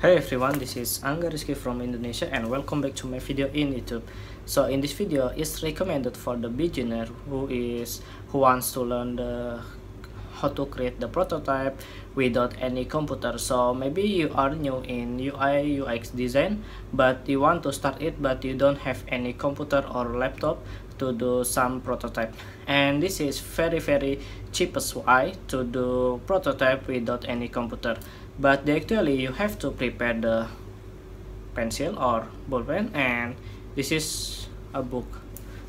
Hey everyone, this is Angga from Indonesia and welcome back to my video in YouTube. So in this video, it's recommended for the beginner who is who wants to learn the how to create the prototype without any computer. So maybe you are new in UI UX design, but you want to start it but you don't have any computer or laptop to do some prototype. And this is very very cheapest way to do prototype without any computer. But actually you have to prepare the pencil or ballpen and this is a book.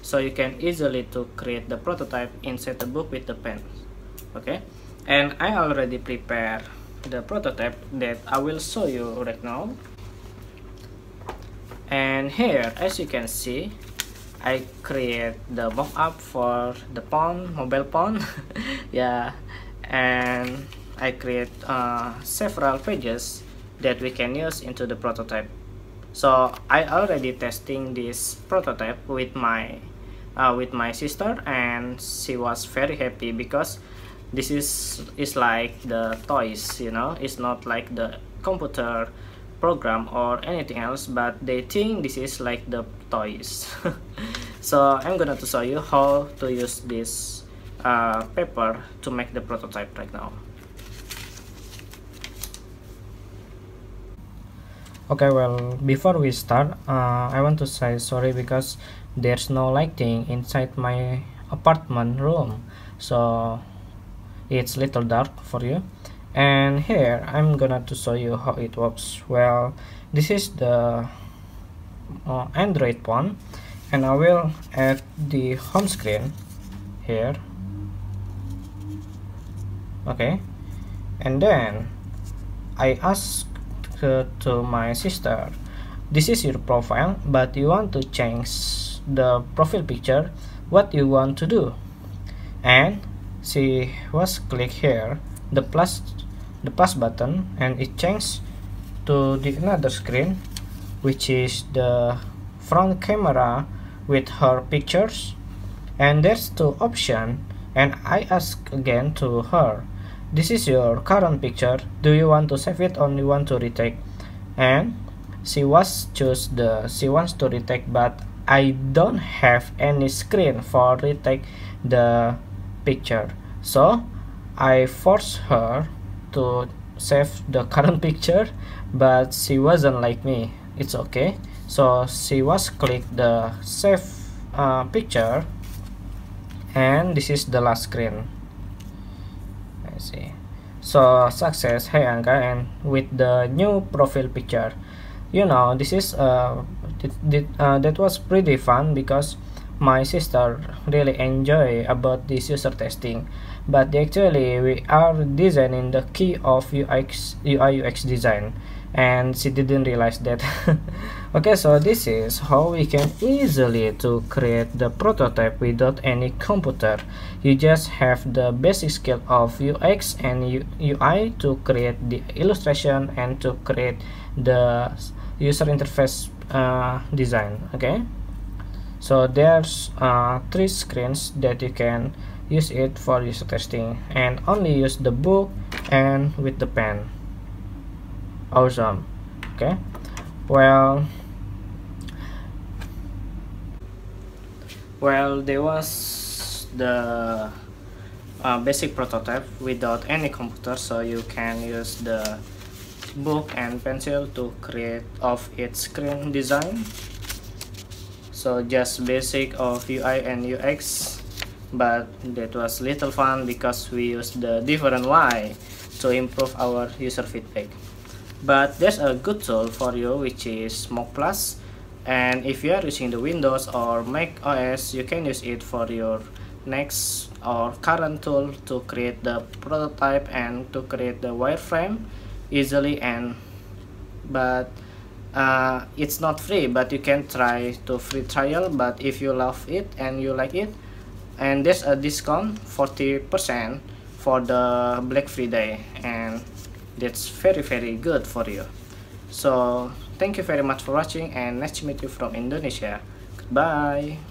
So you can easily to create the prototype inside the book with the pen okay? And I already prepare the prototype that I will show you right now. And here as you can see I create the mock-up for the phone, mobile phone, yeah, and I create uh, several pages that we can use into the prototype. So I already testing this prototype with my uh, with my sister and she was very happy because this is is like the toys you know? It's not like the computer program or anything else but they think this is like the toys so I'm gonna to show you how to use this uh, paper to make the prototype right now. Okay well before we start uh, I want to say sorry because there's no lighting inside my apartment room. So it's little dark for you. And here I'm gonna to show you how it works. Well this is the uh, Android one and I will add the home screen here. Okay. And then I ask to, my sister this is your profile but you want to change the profile picture. What you want to do? And she was click here the plus the plus button and it changed to the another screen which is the front camera with her pictures and there's two option and I ask again to her this is your current picture. Do you want to save it or you want to retake? And she was choose the she wants to retake but I don't have any screen for retake the picture. So I force her to save the current picture but she wasn't like me. It's okay so she was click the save uh, picture and this is the last screen. Let's see. So success. Hey Angga and with the new profile picture. You know this is uh, uh, that was pretty fun because my sister really enjoy about this user testing. But actually we are designing the key of UX UI UX design and she didn't realize that. Okay so this is how we can easily to create the prototype without any computer. You just have the basic skill of UX and UI to create the illustration and to create the user interface uh, design okay? So there's uh, three screens that you can use it for user testing and only use the book and with the pen awesome. Okay. Well well there was the uh, basic prototype without any computer so you can use the book and pencil to create of its screen design. So just basic of UI and UX but that was little fun because we used the different way to improve our user feedback but there's a good tool for you which is Mockplus. And if you are using the Windows or Mac OS you can use it for your next or current tool to create the prototype and to create the wireframe easily and but uh, it's not free but you can try to free trial. But if you love it and you like it and there's a discount 40% for the Black Friday. And that's very very good for you. So thank you very much for watching and nice to meet you from Indonesia. Goodbye